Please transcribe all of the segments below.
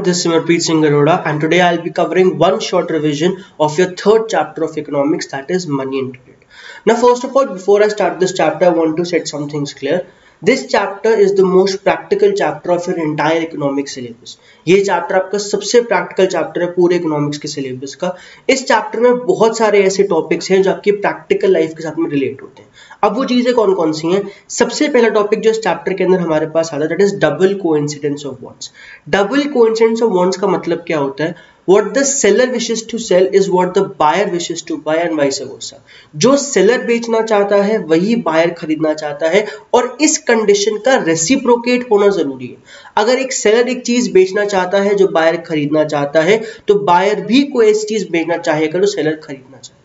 Everyone, this is Simarpreet Singh Garoda and today I'll be covering one short revision of your third chapter of economics that is money and trade. Now first of all, before I start this chapter, I want to set some things clear. This chapter is the most practical chapter of your entire economic syllabus ये chapter आपका सबसे practical chapter है पूरे economics के syllabus का इस chapter में बहुत सारे ऐसे टॉपिक्स हैं जो आपकी प्रैक्टिकल लाइफ के साथ में रिलेट होते हैं अब वो चीज़ें कौन कौन सी हैं? सबसे पहला टॉपिक जो इस चैप्टर के अंदर हमारे पास आता है that is double co of wants double co of wants का मतलब क्या होता है? What the seller wishes to sell is what the buyer wishes to buy and vice versa. जो सेलर बेचना चाहता है, वही बायर खरीदना चाहता है और इस कंडीशन का रेसिप्रोकेट होना ज़रूरी है। अगर एक सेलर एक चीज़ बेचना चाहता है, जो बायर खरीदना चाहता है तो बायर भी कोई ऐसी चीज़ बेचना चाहेगा जो सेलर खरीदना चाहेगा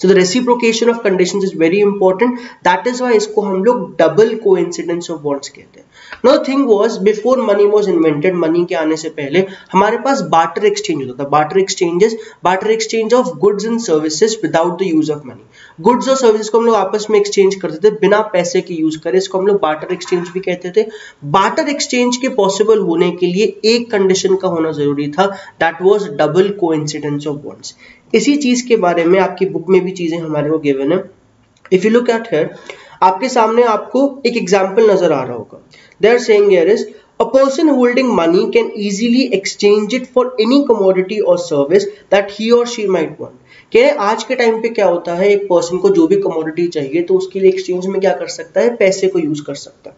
so the reciprocation of condition is very important that is why इसको हम लोग double coincidence of bonds कहते हैं nothing was before money was invented money के आने से पहले हमारे पास बाटर एक्सचेंज होता था। Barter exchanges barter exchange of goods and services without the use of money goods और सर्विसेज़ को हम लोग आपस में एक्सचेंज करते थे, बिना पैसे के यूज़ करें। इसको हम लोग बाटर एक्सचेंज भी कहते थे। बाटर एक्सचेंज के पॉसिबल होने के लिए एक कंडीशन का होना ज़रूरी था। That was double coincidence of bonds इसी चीज़ के बारे में आपकी बुक में भी चीज़ें हमारे को गिवन है। If you look at here आपके सामने आपको एक एग्ज़ाम्पल नज़र आ रहा होगा। They are saying here A person holding money can easily exchange it for any commodity or service that he or she might want. क्या आज के टाइम पे क्या होता है? एक पर्सन को जो भी कमोडिटी चाहिए तो उसके लिए एक्सचेंज में क्या कर सकता है? पैसे को यूज़ कर सकता है।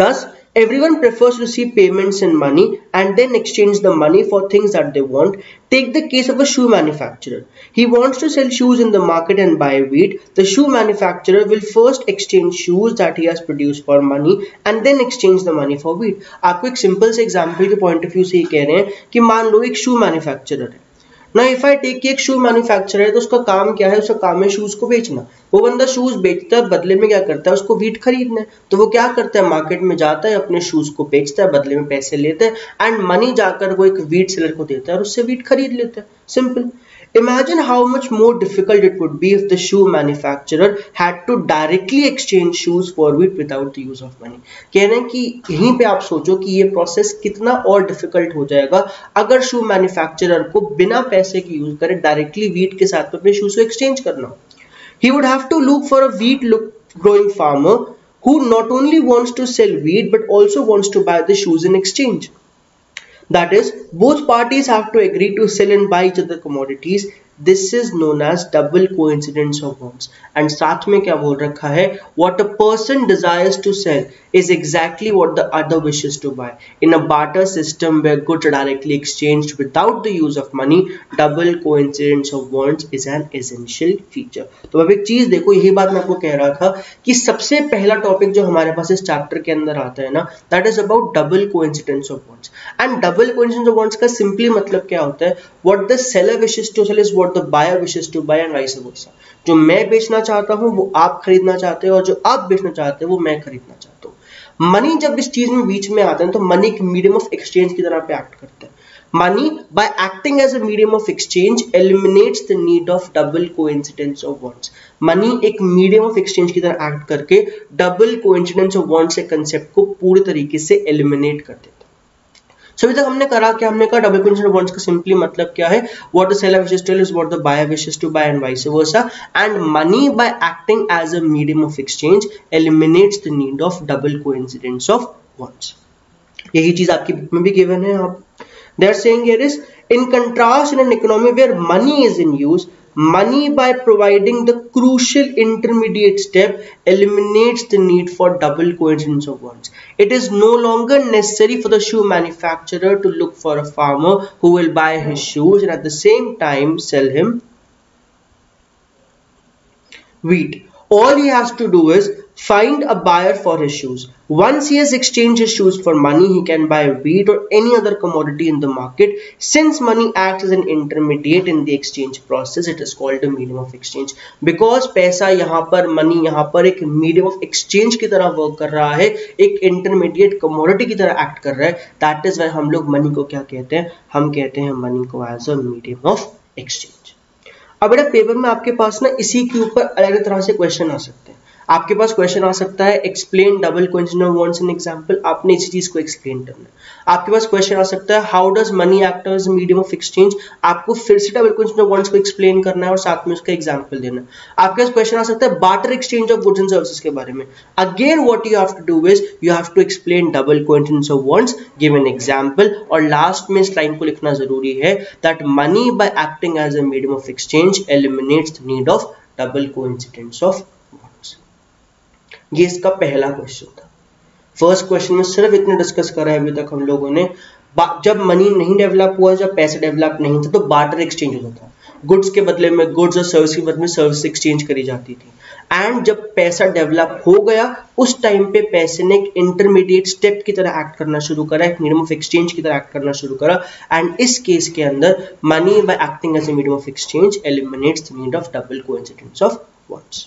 Thus, everyone prefers to receive payments in money and then exchange the money for things that they want. Take the case of a shoe manufacturer. He wants to sell shoes in the market and buy wheat. The shoe manufacturer will first exchange shoes that he has produced for money and then exchange the money for wheat. आपको एक simple से example के point of view से ये कह रहे हैं कि मान लो एक शू मैन्युफैक्चरर है ना इफ़ आई टेक एक शू मैन्युफैक्चरर है तो उसका काम क्या है? उसका काम है शूज़ को बेचना। वो बंदा शूज़ बेचता है, बदले में क्या करता है? उसको वीट खरीदना है। तो वो क्या करता है? मार्केट में जाता है, अपने शूज़ को बेचता है, बदले में पैसे लेता है एंड मनी जाकर वो एक वीट सेलर को देता है और उससे वीट खरीद लेता है। Simple Imagine how much more difficult it would be if the shoe manufacturer had to directly exchange shoes for wheat without the use of money. कह रहे हैं कि यहीं पे आप सोचो कि ये प्रोसेस कितना और डिफ़िकल्ट हो जाएगा अगर शू मैन्युफैक्चरर को बिना पैसे के यूज़ करे डायरेक्टली वीट के साथ अपने शूज़ को एक्सचेंज करना he would have to look for a wheat growing farmer who not only wants to sell wheat but also wants to buy the shoes in exchange That is, both parties have to agree to sell and buy each other commodities this is known as double coincidence of wants and साथ में क्या बोल रखा है what a person desires to sell is exactly what the other wishes to buy. In a barter system where goods are directly exchanged without the use of money, double coincidence of wants is an essential feature. तो अब एक चीज़ देखो यही बात मैं आपको कह रहा था कि सबसे पहला टॉपिक जो हमारे पास इस चैप्टर के अंदर आता है ना that is about double coincidence of wants and double coincidence of wants का सिंपली मतलब क्या होता है what the seller wishes to sell is what the buyer wishes to buy and vice versa जो मैं बेचना चाहता हूँ, वो आप खरीदना चाहते हो, और जो आप बेचना चाहते हो, वो मैं खरीदना चाहता हूँ। मनी जब इस चीज़ में बीच में आते हैं तो मनी एक मीडियम ऑफ़ एक्सचेंज की तरह पे एक्ट करते हैं। Money by acting as a medium of exchange eliminates the need of double coincidence of wants money एक मीडियम ऑफ़ एक्सचेंज की तरह एक्ट करके डबल कोइंसिडेंस ऑफ़ वॉन्ट्स के कंसेप्ट को पूरी तरीके से एलिमिनेट कर देता सो अभी तक हमने करा क्या? हमने कहा डबल कॉन्जुगेट बॉन्ड्स का सिंपली मतलब क्या है? What the seller wishes to is what the buyer wishes to buy and vice versa and money by acting as a medium of exchange eliminates the need of double coincidence of bonds यही चीज़ आपकी book में भी given है आप they are saying here is in contrast in an economy where money is in use Money by providing the crucial intermediate step eliminates the need for double coincidence of wants. It is no longer necessary for the shoe manufacturer to look for a farmer who will buy his shoes and at the same time sell him wheat. All he has to do is find a buyer for his shoes. Once he has exchanged his shoes for money, he can buy wheat or any other commodity in the market. Since money acts as an intermediate in the exchange process, it is called a medium of exchange. Because पैसा यहाँ पर money यहाँ पर एक medium of exchange की तरह work कर रहा है एक intermediate commodity की तरह act कर रहा है that is why हम लोग money को क्या कहते हैं हम कहते हैं money को as a medium of exchange अब बेटा पेपर में आपके पास ना इसी के ऊपर अलग तरह से क्वेश्चन आ सकते हैं आपके पास क्वेश्चन आ सकता है explain double question of wants in example आपने इसी चीज़ को एक्सप्लेन करना आपके पास क्वेश्चन आ सकता है how does money act as medium of exchange आपको फिर से डबल क्वेश्चन ऑफ़ वॉन्ट्स को एक्सप्लेन करना है और साथ में उसका एग्ज़ाम्पल देना आपके पास क्वेश्चन आ सकता है barter exchange of goods and services के बारे में। Again what you have to do is you have to explain double question of wants give an example और लास्ट में इस लाइन को लिखना ज़रूरी है that money by acting as a medium of exchange eliminates need of double coincidence of ये इसका पहला क्वेश्चन था। फ़र्स्ट क्वेश्चन में सिर्फ़ इतने डिस्कस करा है अभी तक हम लोगों ने। जब मनी नहीं डेवलप हुआ, जब पैसे डेवलप नहीं थे तो बार्टर एक्सचेंज होता था। गुड्स के बदले में गुड्स और सर्विस के बदले में सर्विस एक्सचेंज करी जाती थी। एंड जब पैसा डेवलप हो गया, उस टाइम पे पैसे ने एक इंटरमीडिएट स्टेप की तरह एक्ट करना शुरू करा, एक मीडियम ऑफ़ एक्सचेंज की तरह एक्ट करना शुरू करा। एंड इस केस के अंदर money by acting as a medium of exchange eliminates the need of double coincidence of wants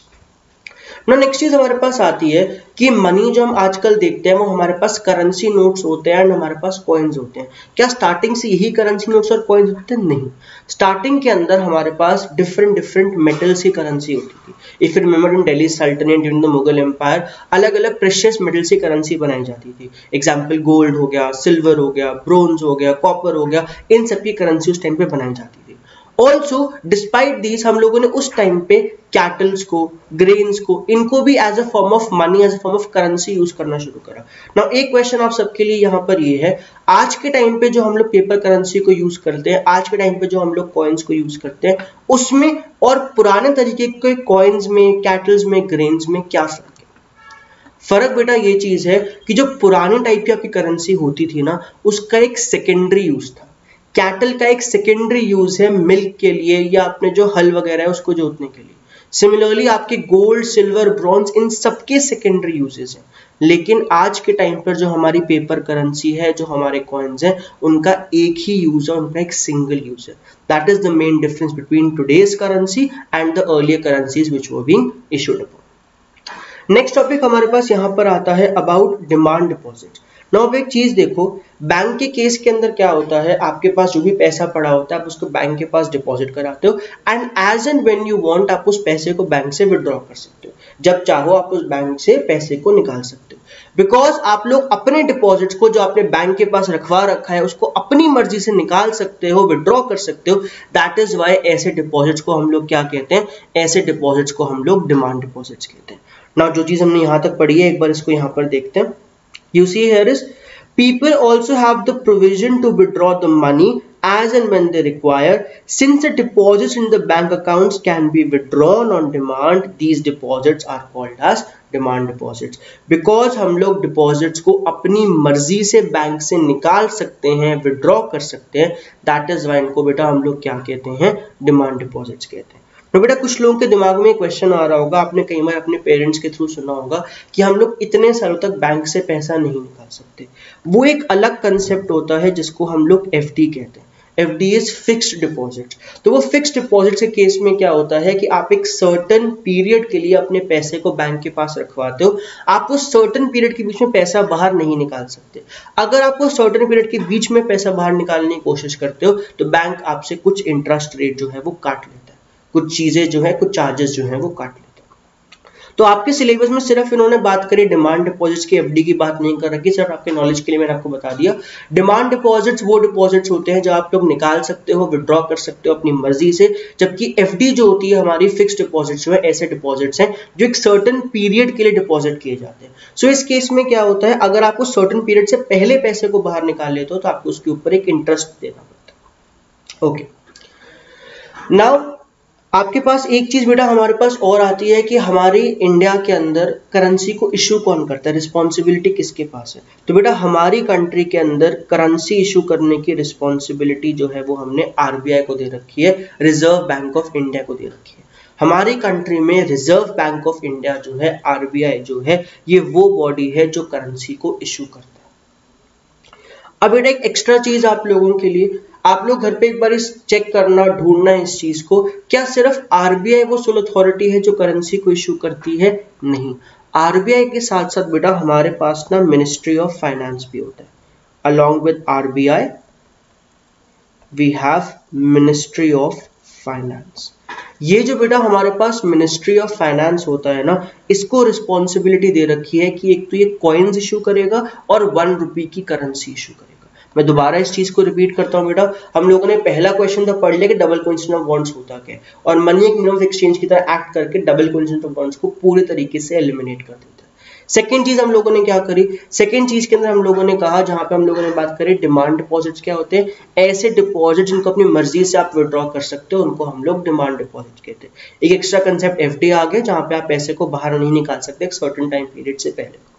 ना नेक्स्ट चीज़ हमारे पास आती है कि मनी जो हम आजकल देखते हैं, वो हमारे पास करेंसी नोट्स होते हैं एंड हमारे पास कॉइन्स होते हैं। क्या स्टार्टिंग से यही करेंसी नोट्स और कॉइन्स होते हैं? नहीं। स्टार्टिंग के अंदर हमारे पास डिफरेंट डिफरेंट मेटल्स की करेंसी होती थी। If you remember in Delhi sultanate during the Mughal empire अलग अलग प्रेशियस मेटल्स की करेंसी बनाई जाती थी। एग्ज़ाम्पल गोल्ड हो गया सिल्वर हो गया ब्रोंज हो गया कॉपर हो गया, इन सब की करेंसी उस टाइम पे बनाई जाती ऑल्सो डिस्पाइट दीज हम लोगों ने उस टाइम पे कैटल्स को ग्रेन्स को, इनको भी as a form of money as a form of currency use करना शुरू करा। नाउ एक क्वेश्चन आप सबके लिए यहाँ पर ये है, आज के टाइम पे जो हम लोग पेपर करेंसी को यूज़ करते हैं, आज के टाइम पे जो हम लोग कॉइन्स को यूज़ करते हैं, उसमें और पुराने तरीके के कॉइन्स में कैटल्स में ग्रेन्स में क्या फ़र्क है? फ़र्क बेटा ये चीज़ है कि जो पुराने टाइप की आपकी करेंसी होती थी ना, उसका एक सेकेंडरी यूज़ था। कैटल का एक सेकेंडरी यूज़ है मिल्क के लिए या अपने जो हल वगैरह है उसको जोतने के लिए। सिमिलरली आपके गोल्ड सिल्वर ब्रॉन्ज इन सबके सेकेंडरी यूजेस हैं। लेकिन आज के टाइम पर जो हमारी पेपर करेंसी है, जो हमारे कॉइन्स हैं, उनका एक ही यूज़ है, उनका एक सिंगल यूज़ है। That is the main difference between today's currency and the earlier currencies which were being issued upon next topic हमारे पास यहाँ पर आता है अबाउट डिमांड डिपॉजिट नाउ अब एक चीज़ देखो बैंक के केस के अंदर क्या होता है? आपके पास जो भी पैसा पड़ा होता है, आप उसको बैंक के पास डिपॉजिट कराते हो and as and when you want आप उस पैसे को बैंक से विड्रॉ कर सकते हो। जब चाहो, आप उस बैंक से पैसे को निकाल सकते हो। बिकॉज़ आप लोग अपने डिपॉजिट्स को जो आपने बैंक के पास रखवा रखा है, उसको अपनी मर्ज़ी से निकाल सकते हो विड्रॉ कर सकते हो। दैट इज़ वाई ऐसे डिपॉजिट्स को हम लोग क्या कहते हैं? ऐसे डिपॉजिट्स को हम लोग डिमांड डिपॉजिट्स कहते हैं। ना जो चीज़ हमने यहाँ तक पढ़ी है, एक बार इसको यहाँ पर देखते हैं। You see here is people also have the provision to withdraw the money as and when they require since the deposits in the bank accounts can be withdrawn on demand these deposits are called as demand deposits because हम लोग deposits को अपनी मर्ज़ी से bank से निकाल सकते हैं विड्रॉ कर सकते हैं दैट इज़ वाई इनको बेटा हम लोग क्या कहते हैं डिमांड डिपॉजिट्स कहते हैं तो बेटा कुछ लोगों के दिमाग में क्वेश्चन आ रहा होगा, आपने कई बार अपने पेरेंट्स के थ्रू सुना होगा कि हम लोग इतने सालों तक बैंक से पैसा नहीं निकाल सकते। वो एक अलग कंसेप्ट होता है जिसको हम लोग एफडी कहते हैं। F D is fixed deposit तो वो फिक्स्ड डिपॉजिट के केस में क्या होता है कि आप एक सर्टन पीरियड के लिए अपने पैसे को बैंक के पास रखवाते हो। आप उस सर्टन पीरियड के बीच में पैसा बाहर नहीं निकाल सकते। अगर आप उस सर्टन पीरियड के बीच में पैसा बाहर निकालने की कोशिश करते हो तो बैंक आपसे कुछ इंटरेस्ट रेट जो है वो काट लेता कुछ चीज़ें जो है, कुछ चार्जेस जो है, वो काट लेते तो आपके सिलेबस में सिर्फ़ इन्होंने बात करी डिमांड डिपॉजिट्स की एफडी की बात नहीं कर रखी, सिर्फ़ आपके नॉलेज के लिए मैंने आपको बता दिया। डिमांड डिपॉजिट्स वो डिपॉजिट्स होते हैं जो आप लोग निकाल सकते हो विड्रॉ कर सकते हो अपनी मर्ज़ी से, जबकि एफडी जो होती है हमारी फिक्स डिपॉजिट जो है, ऐसे डिपॉजिट्स हैं, जो एक सर्टन पीरियड के लिए डिपॉजिट किए जाते हैं। सो इस केस में क्या होता है, अगर आप उस सर्टन पीरियड से पहले पैसे को बाहर निकाल लेते हो तो आपको उसके ऊपर एक इंटरेस्ट देना पड़ता है। ओके नाउ आपके पास एक चीज़ बेटा हमारे पास और आती है कि हमारी इंडिया के अंदर करेंसी को इशू कौन करता है? रिस्पॉन्सिबिलिटी किसके पास है? तो बेटा हमारी कंट्री के अंदर करेंसी इशू करने की रिस्पॉन्सिबिलिटी जो है वो हमने आरबीआई को दे रखी है रिज़र्व बैंक ऑफ़ इंडिया को दे रखी है। हमारी कंट्री में रिज़र्व बैंक ऑफ़ इंडिया जो है आरबीआई जो है, ये वो बॉडी है जो करेंसी को इशू करता है। अब बेटा एक एक्स्ट्रा चीज़ आप लोगों के लिए आप लोग घर पे एक बार इस चेक करना, ढूंढना इस चीज़ को, क्या सिर्फ़ आरबीआई वो सोल अथॉरिटी है जो करेंसी को इशू करती है? नहीं। आरबीआई के साथ साथ बेटा हमारे पास ना मिनिस्ट्री ऑफ़ फाइनेंस भी होता है। Along with RBI we have ministry of finance ये जो बेटा हमारे पास मिनिस्ट्री ऑफ़ फाइनेंस होता है ना, इसको रिस्पॉन्सिबिलिटी दे रखी है कि एक तो ये कॉइन्स इशू करेगा और वन रुपी की करेंसी इशू करेगा। मैं दोबारा इस चीज़ को रिपीट करता हूँ बेटा, हम लोगों ने पहला क्वेश्चन तो पढ़ लिया कि डबल क्वेश्चन ऑफ़ बॉन्ड्स होता क्या और मनी एक मिनिमम एक्सचेंज की तरह एक्ट करके डबल क्वेश्चन ऑफ़ बॉन्ड्स को पूरे तरीके से एलिमिनेट कर देता है। सेकेंड चीज़ हम लोगों ने क्या करी? सेकेंड चीज़ के अंदर हम लोगों ने कहा, जहाँ पे हम लोगों ने बात करी डिमांड डिपॉजिट क्या होते हैं? ऐसे डिपॉजिट जिनको अपनी मर्ज़ी से आप विड्रॉ कर सकते हो, उनको हम लोग डिमांड डिपॉजिट कहते हैं। एक एक्स्ट्रा कंसेप्ट एफ़ आ गया, जहाँ पे आप पैसे को बाहर नहीं निकाल सकते सर्टन टाइम पीरियड से पहले।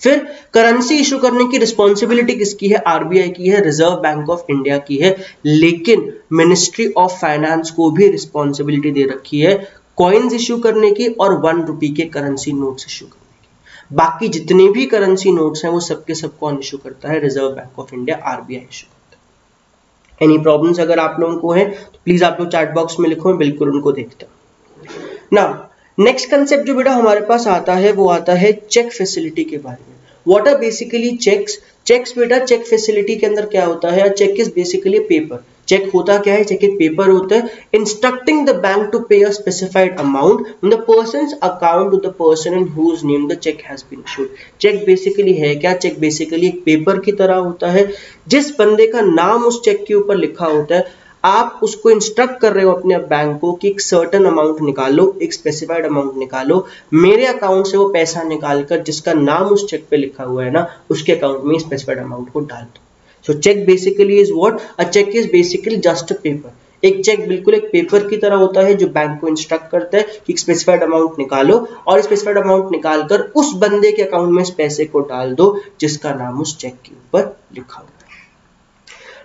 फिर करेंसी इशू करने की रिस्पॉन्सिबिलिटी किसकी है? आरबीआई की है रिज़र्व बैंक ऑफ़ इंडिया की है। लेकिन मिनिस्ट्री ऑफ़ फाइनेंस को भी रिस्पॉन्सिबिलिटी दे रखी है कॉइन्स इशू करने की और वन रुपी के करेंसी नोट्स इशू करने की। बाकी जितने भी करेंसी नोट्स हैं, वो सबके सब कौन इशू करता है? Reserve bank of India RBI issue करता है। एनी प्रॉब्लम्स अगर आप लोगों को है तो प्लीज़ आप लोग चैट बॉक्स में लिखो, मैं बिल्कुल उनको देखता देखते ना नेक्स्ट कंसेप्ट जो बेटा हमारे पास आता है, वो आता है चेक फैसिलिटी के बारे में। What are basically cheques cheques बेटा चेक फैसिलिटी के अंदर क्या होता है? Cheque is basically paper cheque होता क्या है? चेक एक पेपर होता है instructing the bank to pay a specified amount in the person account to the person in whose name the cheque has been issued cheque basically है क्या? Check basically एक paper की तरह होता है, जिस बंदे का नाम उस चेक के ऊपर लिखा होता है। आप उसको इंस्ट्रक्ट कर रहे हो अपने बैंक को कि एक सर्टन अमाउंट निकालो, एक स्पेसिफाइड अमाउंट निकालो। मेरे अकाउंट से वो पैसा निकालकर जिसका नाम उस चेक पे लिखा हुआ है ना, उसके अकाउंट में स्पेसिफाइड अमाउंट को डाल दो। So cheque basically is what a cheque is basically just paper एक चेक बिल्कुल एक पेपर की तरह होता है जो बैंक को इंस्ट्रक्ट करता है कि स्पेसिफाइड अमाउंट निकालो और स्पेसिफाइड अमाउंट निकालकर उस बंदे के अकाउंट में इस पैसे को डाल दो जिसका नाम उस चेक के ऊपर लिखा हुआ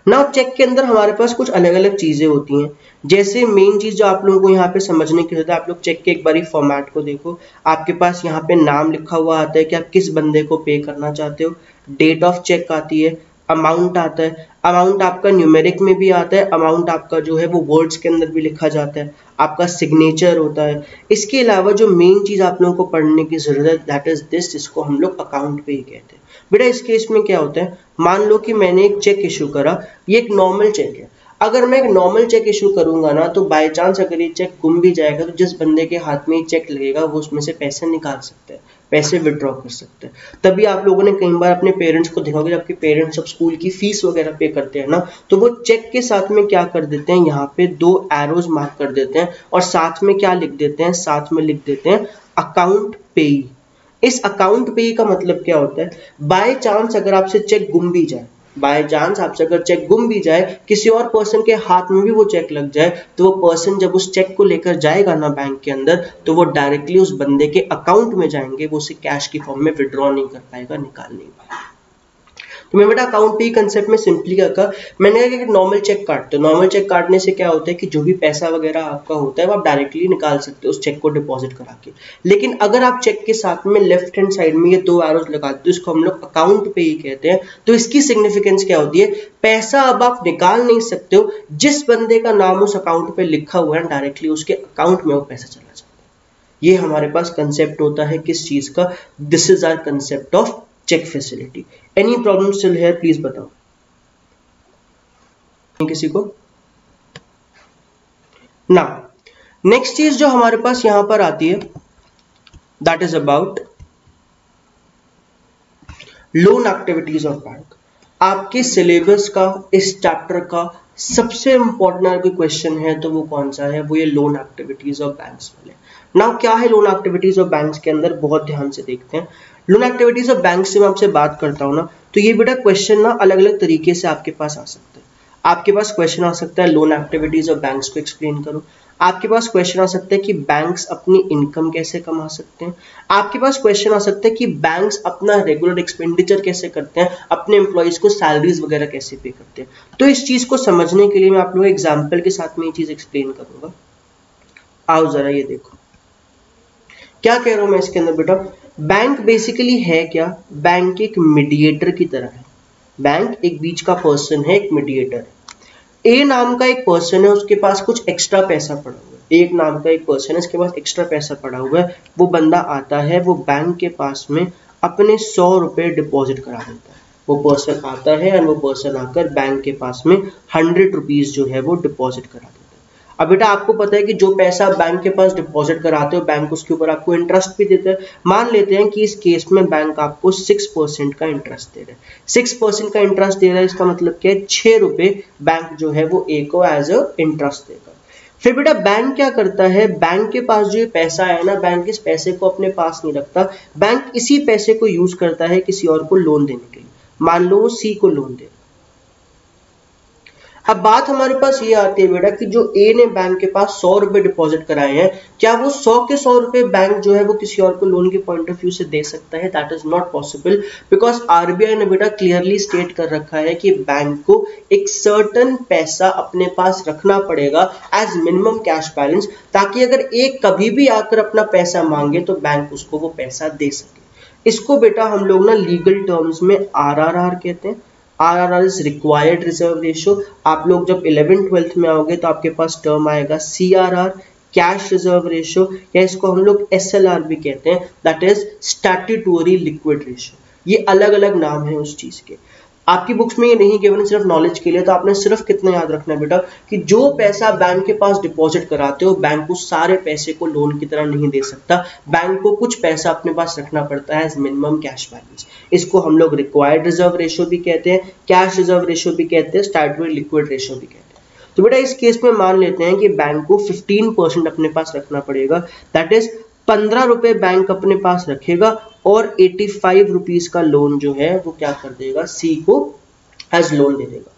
है ना चेक के अंदर हमारे पास कुछ अलग अलग चीज़ें होती हैं। जैसे मेन चीज़ जो आप लोगों को यहाँ पे समझने की ज़रूरत है, आप लोग चेक के एक बार फॉर्मेट को देखो। आपके पास यहाँ पे नाम लिखा हुआ आता है कि आप किस बंदे को पे करना चाहते हो। डेट ऑफ़ चेक आती है अमाउंट आता है। अमाउंट आपका न्यूमेरिक में भी आता है अमाउंट आपका जो है वो वर्ड्स के अंदर भी लिखा जाता है। आपका सिग्नेचर होता है। इसके अलावा जो मेन चीज़ आप लोगों को पढ़ने की ज़रूरत है दैट इज़ दिस जिसको हम लोग अकाउंट पे ही कहते हैं। बेटा, इस केस में क्या होता है? मान लो कि मैंने एक चेक इशू करा, ये एक नॉर्मल चेक है। अगर मैं एक नॉर्मल चेक इशू करूँगा ना तो बाय चांस अगर ये चेक गुम भी जाएगा तो जिस बंदे के हाथ में ये चेक लगेगा, वो उसमें से पैसे निकाल सकता है, पैसे विड्रॉ कर सकते हैं। तभी आप लोगों ने कई बार अपने पेरेंट्स को देखा होगा, जबकि पेरेंट्स जब स्कूल की फ़ीस वगैरह पे करते हैं ना तो वो चेक के साथ में क्या कर देते हैं, यहाँ पे दो एरोज मार्क कर देते हैं, और साथ में क्या लिख देते हैं? साथ में लिख देते हैं अकाउंट पे इस अकाउंट पे का मतलब क्या होता है? बाय चांस अगर आपसे चेक गुम भी जाए बाय चांस आपसे अगर चेक गुम भी जाए, किसी और पर्सन के हाथ में भी वो चेक लग जाए तो वो पर्सन जब उस चेक को लेकर जाएगा ना बैंक के अंदर तो वो डायरेक्टली उस बंदे के अकाउंट में जाएँगे, वो उसे कैश की फॉर्म में विड्रॉ नहीं कर पाएगा, निकाल नहीं पाएगा। तो मैं बेटा अकाउंट पे कंसेप्ट में सिंपली क्या कहा? मैंने कहा कि नॉर्मल चेक काटते हो नॉर्मल चेक काटने से क्या होता है कि जो भी पैसा वगैरह आपका होता है, वो आप डायरेक्टली निकाल सकते हो उस चेक को डिपॉजिट करा के। लेकिन अगर आप चेक के साथ में लेफ़्ट हैंड साइड में ये दो एरोज लगाते हो इसको हम लोग अकाउंट पे ही कहते हैं तो इसकी सिग्निफिकेंस क्या होती है? पैसा अब आप निकाल नहीं सकते हो, जिस बंदे का नाम उस अकाउंट पे लिखा हुआ है डायरेक्टली उसके अकाउंट में वो पैसा चला जाता है। ये हमारे पास कंसेप्ट होता है किस चीज़ का? This is our concept of cheque facility any problem still है प्लीज़ बताओ. किसी को ना नेक्स्ट चीज़ जो हमारे पास यहाँ पर आती है that is about loan activities of bank आपके सिलेबस का, इस चैप्टर का सबसे इंपॉर्टेंट अगर कोई क्वेश्चन है तो वो कौन सा है? वो ये लोन एक्टिविटीज़ ऑफ़ बैंक्स वाले नाउ क्या है लोन एक्टिविटीज़ ऑफ़ बैंक्स के अंदर? बहुत ध्यान से देखते हैं। लोन एक्टिविटीज़ ऑफ़ बैंक से मैं आपसे बात करता हूँ ना तो ये बेटा क्वेश्चन ना अलग अलग तरीके से आपके पास आ सकता है। आपके पास क्वेश्चन आ सकता है लोन एक्टिविटीज़ ऑफ़ बैंक्स को एक्सप्लेन करो। आपके पास क्वेश्चन आ सकता है कि बैंक्स अपनी इनकम कैसे कमा सकते हैं। आपके पास क्वेश्चन आ सकता है कि बैंक्स अपना रेगुलर एक्सपेंडिचर कैसे करते हैं। अपने एम्प्लॉयज़ को सैलरीज वगैरह कैसे पे करते हैं। तो इस चीज़ को समझने के लिए मैं आप लोगों एग्ज़ाम्पल के साथ में ये चीज़ एक्सप्लेन करूँगा। आओ जरा ये देखो। क्या कह रहा हूँ मैं इसके अंदर बेटा? बैंक बेसिकली है क्या? बैंक एक मीडिएटर की तरह है। बैंक एक बीच का पर्सन है, एक मीडिएटर ए नाम का एक पर्सन है, उसके पास कुछ एक्स्ट्रा पैसा पड़ा हुआ है। एक नाम का एक पर्सन है, उसके पास एक्स्ट्रा पैसा पड़ा हुआ है। वो बंदा आता है, वो बैंक के पास में अपने सौ रुपए डिपॉजिट करा देता है। वो पर्सन आता है और वो पर्सन आकर बैंक के पास में हंड्रेड रुपीज़ जो है वो डिपॉजिट करा देता है। अब बेटा आपको पता है कि जो पैसा बैंक के पास डिपॉजिट कराते हो बैंक उसके ऊपर आपको इंटरेस्ट भी देता है। मान लेते हैं कि इस केस में बैंक आपको सिक्स परसेंट का इंटरेस्ट दे रहा है। सिक्स परसेंट का इंटरेस्ट दे रहा है, इसका मतलब क्या है? छह रुपए बैंक जो है वो ए को एज अ इंटरेस्ट देगा। फिर बेटा बैंक क्या करता है? बैंक के पास जो ये पैसा है ना बैंक इस पैसे को अपने पास नहीं रखता। बैंक इसी पैसे को यूज़ करता है किसी और को लोन देने के लिए। मान लो सी को लोन दे अब बात हमारे पास ये आती है बेटा कि जो ए ने बैंक के पास सौ रुपए डिपॉजिट कराए हैं, क्या वो सौ के सौ रुपए बैंक जो है वो किसी और को लोन के पॉइंट ऑफ़ व्यू से दे सकता है? That is not possible because RBI ने बेटा क्लियरली स्टेट कर रखा है कि बैंक को एक सर्टन पैसा अपने पास रखना पड़ेगा एज मिनिमम कैश बैलेंस ताकि अगर एक कभी भी आकर अपना पैसा मांगे तो बैंक उसको वो पैसा दे सके। इसको बेटा हम लोग ना लीगल टर्म्स में आर कहते हैं। R R R is required reserve ratio आप लोग जब इलेवन ट्वेल्थ में आओगे तो आपके पास टर्म आएगा CRR R R cash reserve ratio या इसको हम लोग आर भी कहते हैं. That is statutory liquid ratio ये अलग अलग नाम है उस चीज़ के. आपकी बुक्स में ये नहीं गिवन सिर्फ़ नॉलेज के लिए तो आपने सिर्फ़ कितना याद रखना है बेटा, कि जो पैसा बैंक के पास डिपॉजिट कराते हो बैंक उस सारे पैसे को लोन की तरह नहीं दे सकता। बैंक को कुछ पैसा अपने पास रखना पड़ता है एज मिनिमम कैश बैलेंस इसको हम लोग रिक्वायर्ड रिज़र्व रेशियो भी कहते हैं कैश रिज़र्व रेशियो भी कहते हैं स्टैटरी लिक्विड रेशियो भी कहते हैं। तो बेटा इस केस में मान लेते हैं कि बैंक को 15 परसेंट अपने पास रखना पड़ेगा। दैट इज़ पंद्रह रुपए बैंक अपने पास रखेगा और एटी फाइव रुपीज़ का लोन जो है, वो क्या कर देगा? सी को एज लोन दे देगा।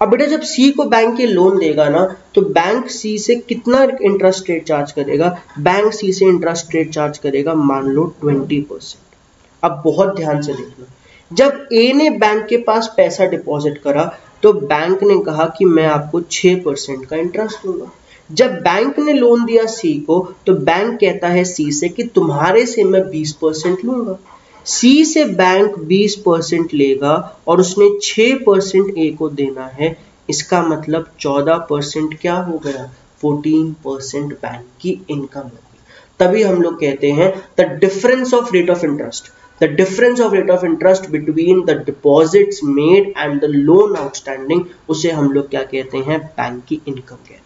अब बेटा, जब सी को बैंक के लोन देगा ना तो बैंक सी से कितना इंटरेस्ट रेट चार्ज करेगा? बैंक सी से इंटरेस्ट रेट चार्ज करेगा, मान लो ट्वेंटी परसेंट अब बहुत ध्यान से देखना। जब ए ने बैंक के पास पैसा डिपॉजिट करा तो बैंक ने कहा कि मैं आपको छह परसेंट का इंटरेस्ट दूँगा। जब बैंक ने लोन दिया सी को तो बैंक कहता है सी से कि तुम्हारे से मैं 20 परसेंट लूँगा। सी से बैंक 20 परसेंट लेगा और उसने 6 परसेंट ए को देना है। इसका मतलब 14 परसेंट क्या हो गया? 14 परसेंट बैंक की इनकम होगी तभी हम लोग कहते हैं the difference of rate of interest the difference of rate of interest between the deposits made and the loan outstanding, उसे हम लोग क्या कहते हैं? बैंक की इनकम कहते हैं।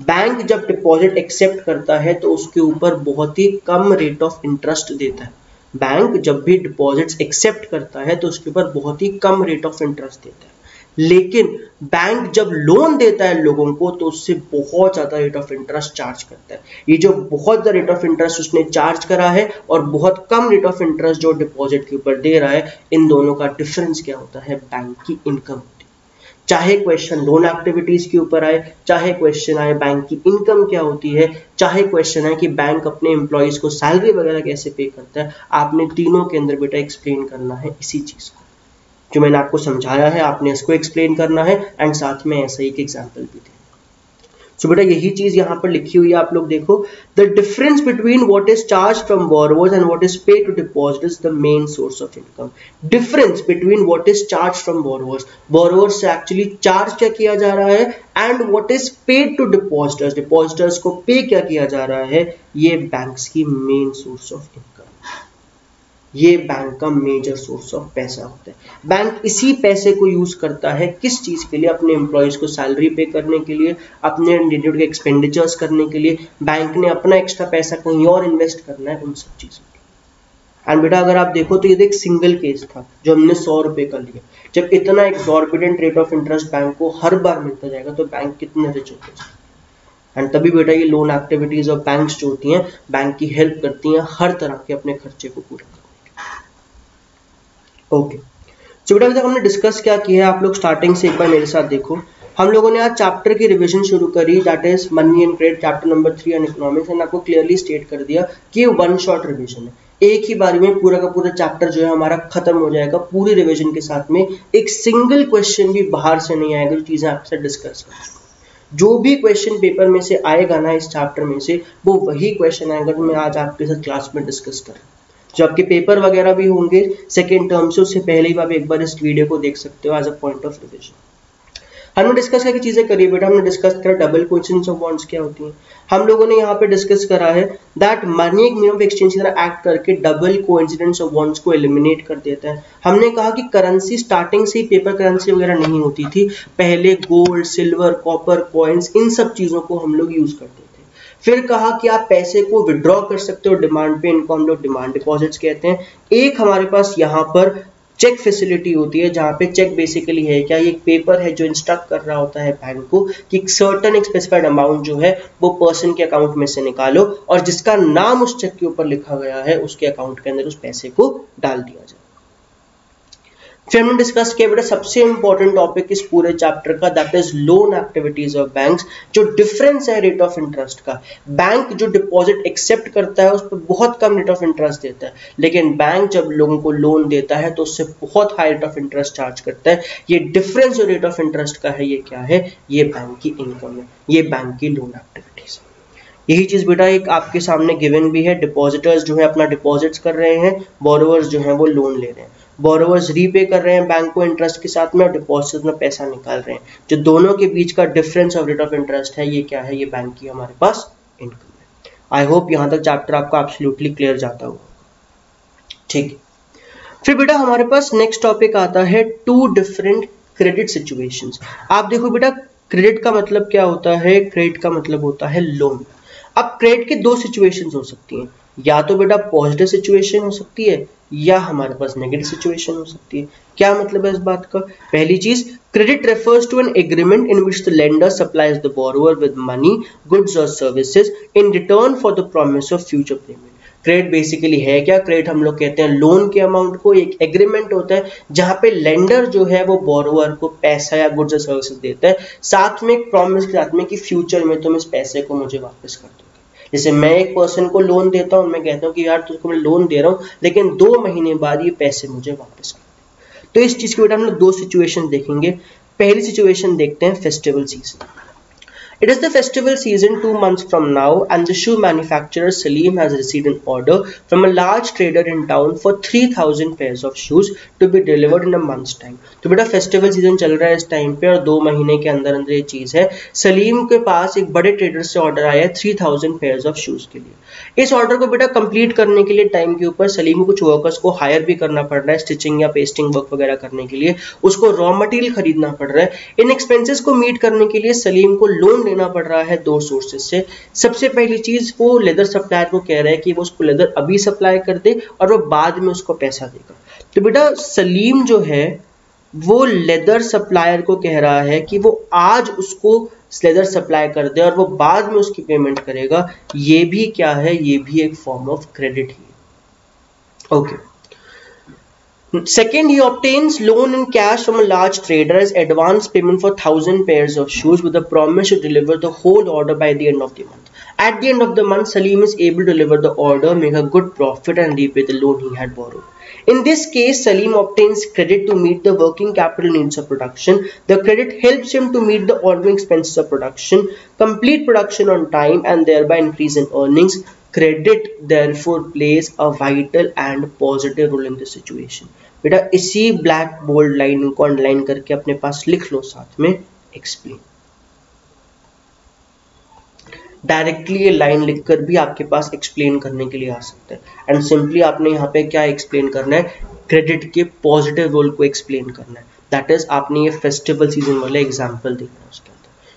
बैंक जब डिपॉजिट एक्सेप्ट करता है तो उसके ऊपर बहुत ही कम रेट ऑफ़ इंटरेस्ट देता है। बैंक जब भी डिपॉजिट्स एक्सेप्ट करता है तो उसके ऊपर बहुत ही कम रेट ऑफ़ इंटरेस्ट देता है। लेकिन बैंक जब लोन देता है लोगों को तो उससे बहुत ज़्यादा रेट ऑफ़ इंटरेस्ट चार्ज करता है। ये जो बहुत ज़्यादा रेट ऑफ़ इंटरेस्ट उसने चार्ज करा है, और बहुत कम रेट ऑफ़ इंटरेस्ट जो डिपॉजिट के ऊपर दे रहा है, इन दोनों का डिफरेंस क्या होता है? बैंक की इनकम चाहे क्वेश्चन लोन एक्टिविटीज़ के ऊपर आए, चाहे क्वेश्चन आए बैंक की इनकम क्या होती है, चाहे क्वेश्चन आए कि बैंक अपने एम्प्लॉयज़ को सैलरी वगैरह कैसे पे करता है, आपने तीनों के अंदर बेटा एक्सप्लेन करना है इसी चीज़ को। जो मैंने आपको समझाया है, आपने इसको एक्सप्लेन करना है एंड साथ में ऐसा एक एग्ज़ाम्पल भी दिया। सो बेटा, यही चीज़ यहाँ पर लिखी हुई है, आप लोग देखो। The difference between what is charge from borrowers and what is pay to deposit is the main source of income difference between what is charge from borrowers borrowers से एक्चुअली चार्ज क्या किया जा रहा है? And what is paid to depositors depositors को pay क्या किया जा रहा है? ये बैंक्स की मेन सोर्स ऑफ़ इनकम ये बैंक का मेजर सोर्स ऑफ़ पैसा होता है। बैंक इसी पैसे को यूज़ करता है किस चीज़ के लिए? अपने एम्प्लॉयज़ को सैलरी पे करने के लिए, अपने रिलेटेड एक्सपेंडिचर्स करने के लिए। बैंक ने अपना एक्स्ट्रा पैसा कहीं और इन्वेस्ट करना है उन सब चीज़ों के एंड बेटा, अगर आप देखो तो ये एक सिंगल केस था जो हमने सौ रुपए का लिया। जब इतना exorbitant rate of interest bank को हर बार मिलता जाएगा तो बैंक कितने रिच होते एंड तभी बेटा ये लोन एक्टिविटीज़ और बैंक्स जो होती हैं बैंक की हेल्प करती हैं हर तरह के अपने खर्चे को पूरा ओके सो बेटा अभी तक हमने डिस्कस क्या किया है, आप लोग स्टार्टिंग से एक बार मेरे साथ देखो। हम लोगों ने आज चैप्टर की रिवीजन शुरू करी that is money and credit chapter number three and economics and आपको क्लियरली स्टेट कर दिया कि ये वन शॉट रिवीजन है। एक ही बार में पूरा का पूरा चैप्टर जो है हमारा खत्म हो जाएगा पूरी रिवीजन के साथ में। एक सिंगल क्वेश्चन भी बाहर से नहीं आएगा, जो चीज़ें आपसे डिस्कस कर जो भी क्वेश्चन पेपर में से आएगा ना इस चैप्टर में से, वो वही क्वेश्चन आएगा जो मैं आज आपके साथ क्लास में डिस्कस कर जो आपके पेपर वगैरह भी होंगे सेकेंड टर्म से उससे पहले ही आप एक बार इस वीडियो को देख सकते हो as a point of revision हमने डिस्कस करके चीज़ें करी बेटा हमने डिस्कस करा डबल कोइंसिडेंस ऑफ़ बॉन्ड्स क्या होती हैं। हम लोगों ने यहाँ पे डिस्कस करा है दैट मनी एक ऑफ़ एक्सचेंज की तरह एक्ट करके डबल कोइंसिडेंस ऑफ़ बॉन्ड्स को एलिमिनेट कर देता है। हमने कहा कि करेंसी स्टार्टिंग से ही पेपर करेंसी वगैरह नहीं होती थी। पहले गोल्ड सिल्वर कॉपर कॉइन्स इन सब चीज़ों को हम लोग यूज़ करते फिर कहा कि आप पैसे को विड्रॉ कर सकते हो डिमांड पे इनको हम लोग डिमांड डिपॉजिट्स कहते हैं। एक हमारे पास यहाँ पर चेक फैसिलिटी होती है, जहाँ पे चेक बेसिकली है क्या? ये एक पेपर है जो इंस्ट्रक्ट कर रहा होता है बैंक को कि सर्टन एक स्पेसिफाइड अमाउंट जो है, वो पर्सन के अकाउंट में से निकालो और जिसका नाम उस चेक के ऊपर लिखा गया है, उसके अकाउंट के अंदर उस पैसे को डाल दिया जाए। फिर हमने डिस्कस किया, बेटा, सबसे इंपॉर्टेंट टॉपिक इस पूरे चैप्टर का that is loan activities of banks जो डिफरेंस है रेट ऑफ़ इंटरेस्ट का। बैंक जो डिपॉजिट एक्सेप्ट करता है, उस पर बहुत कम रेट ऑफ़ इंटरेस्ट देता है। लेकिन बैंक जब लोगों को लोन देता है तो उससे बहुत high rate of interest charge करता है। ये डिफरेंस जो रेट ऑफ़ इंटरेस्ट का है, ये क्या है? ये बैंक की इनकम है। ये बैंक की लोन एक्टिविटीज़ है। यही चीज़ बेटा एक आपके सामने गिवन भी है। डिपॉजिटर्स जो है, अपना डिपॉजिट्स कर रहे हैं। बोरोवर्स जो है, वो लोन ले रहे हैं। बोरोवर्स रीपे कर रहे हैं बैंक को इंटरेस्ट के साथ में और डिपॉजिट में पैसा निकाल रहे हैं। जो दोनों के बीच का difference of rate of interest है, ये क्या है? ये बैंक की हमारे पास इनकम है। आई होप यहाँ तक चैप्टर आपका एब्सोल्युटली क्लियर जाता होगा। ठीक। फिर बेटा हमारे पास नेक्स्ट टॉपिक आता है टू डिफरेंट क्रेडिट सिचुएशंस आप देखो बेटा क्रेडिट का मतलब क्या होता है? क्रेडिट का मतलब होता है लोन अब क्रेडिट की दो सिचुएशंस हो सकती हैं। या तो बेटा पॉजिटिव सिचुएशन हो सकती है या हमारे पास नेगेटिव सिचुएशन हो सकती है। क्या मतलब है इस बात का? पहली चीज़ credit refers to an agreement in which the lender supplies the borrower with money goods और services in return for the promise of future payment credit basically है क्या? क्रेडिट हम लोग कहते हैं लोन के अमाउंट को, एक एग्रीमेंट होता है जहाँ पे लेंडर जो है वो बोरोवर को पैसा या गुड्स और सर्विसेज़ देता है। साथ में एक प्रॉमिस के साथ में कि फ्यूचर में तुम इस पैसे को मुझे वापस कर दो। जैसे मैं एक पर्सन को लोन देता हूँ, मैं कहता हूँ कि यार तुझको मैं लोन दे रहा हूँ, लेकिन दो महीने बाद ये पैसे मुझे वापस कर तो इस चीज़ के बेटा हम लोग दो सिचुएशन देखेंगे। पहली सिचुएशन देखते हैं festival season It is the festival season two months from now, and the shoe manufacturer Salim has received an order from a large trader in town for 3000 pairs of shoes to be delivered in a month's time. तो बेटा festival season चल रहा है इस time पे, और दो महीने के अंदर अंदर ये चीज़ है। सलीम के पास एक बड़े ट्रेडर से ऑर्डर आया है 3000 पेयर्स ऑफ़ शूज़ के लिए। इस ऑर्डर को बेटा कंप्लीट करने के लिए टाइम के ऊपर सलीम को कुछ वर्कर्स को हायर भी करना पड़ रहा है स्टिचिंग या पेस्टिंग वर्क वगैरह करने के लिए। उसको रॉ मटेरियल खरीदना पड़ रहा है। इन एक्सपेंसेस को मीट करने के लिए सलीम को लोन लेना पड़ रहा है दो सोर्सेज से। सबसे पहली चीज़, वो लेदर सप्लायर को कह रहा है कि वो उसको लेदर अभी सप्लाई कर दे और वो बाद में उसको पैसा देगा। तो बेटा, सलीम जो है, वो लेदर सप्लायर को कह रहा है कि वो आज उसको लेदर सप्लाई कर दे और वो बाद में उसकी पेमेंट करेगा। ये भी क्या है? ये भी एक form of credit he okay okay. Second, he obtains loan in cash from a large trader as advance payment for 1000 pairs of shoes with a promise to deliver the whole order by the end of the month. At the end of the month, Salim is able to deliver the order, make a good profit and repay the loan he had borrowed. In this case, Salim obtains credit to meet the working capital needs of production. The credit helps him to meet the ordering expenses of production, complete production on time and thereby increase in earnings. Credit therefore plays a vital and positive role in this situation. बेटा, इसी black bold line को underline करके अपने पास लिख लो, साथ में explain directly ये line लिखकर भी आपके पास एक्सप्लेन करने के लिए आ सकता है. एंड सिंपली आपने यहाँ पे क्या एक्सप्लेन करना है? क्रेडिट के पॉजिटिव रोल को एक्सप्लेन करना है. दैट इज़ आपने ये फेस्टिवल सीज़न वाले एग्ज़ाम्पल देखना है उसके.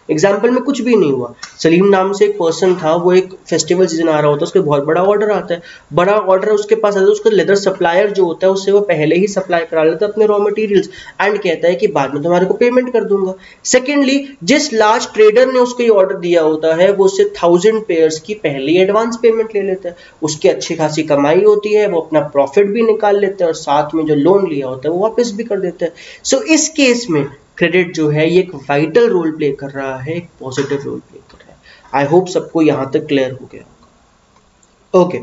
एग्ज़ाम्पल में कुछ भी नहीं हुआ। सलीम नाम से एक पर्सन था वो एक फेस्टिवल सीज़न आ रहा होता है उसके बहुत बड़ा ऑर्डर आता है। बड़ा ऑर्डर उसके पास आता है उसका लेदर सप्लायर जो होता है उससे वो पहले ही सप्लाई करा लेता है अपने रॉ मटेरियल्स एंड कहता है कि बाद में तुम्हारे को पेमेंट कर दूँगा। सेकेंडली जिस लार्ज ट्रेडर ने उसको ये ऑर्डर दिया होता है वो उससे थाउज़ेंड पेयर्स की पहले एडवांस पेमेंट ले लेता है। उसकी अच्छी खासी कमाई होती है वो अपना प्रॉफिट भी निकाल लेते हैं और साथ में जो लोन लिया होता है वो वापस भी कर देते हैं। सो so, इस केस में क्रेडिट जो है, ये एक वाइटल रोल प्ले कर रहा है, एक पॉजिटिव रोल प्ले कर रहा है। आई होप सबको यहाँ तक क्लियर हो गया होगा। ओके